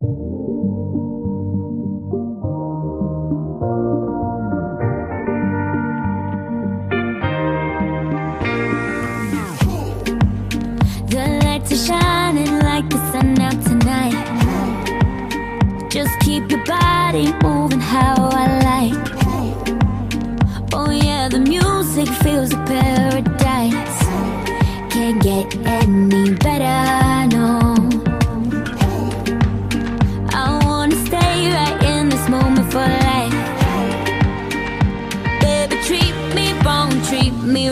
The lights are shining like the sun out tonight. Just keep your body moving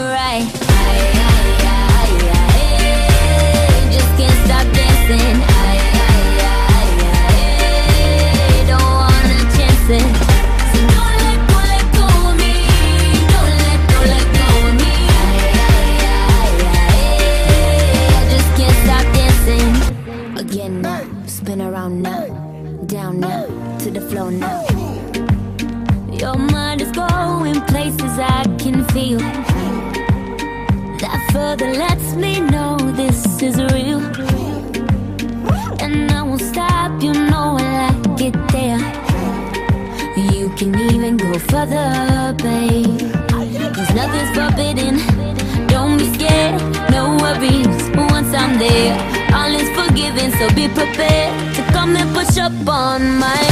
treat me right. Aye, aye, aye, aye, Just can't stop dancing. Don't wanna don't let go, let go of me. Don't let go, let go of me. I just can't stop dancing. Again now, spin around now, down now, to the floor now. Your mind is going places I can feel. That lets me know this is real. And I won't stop, you know I like it there. You can even go further, babe. Cause nothing's forbidden. Don't be scared, no worries. Once I'm there, all is forgiven. So be prepared to come and push up on my.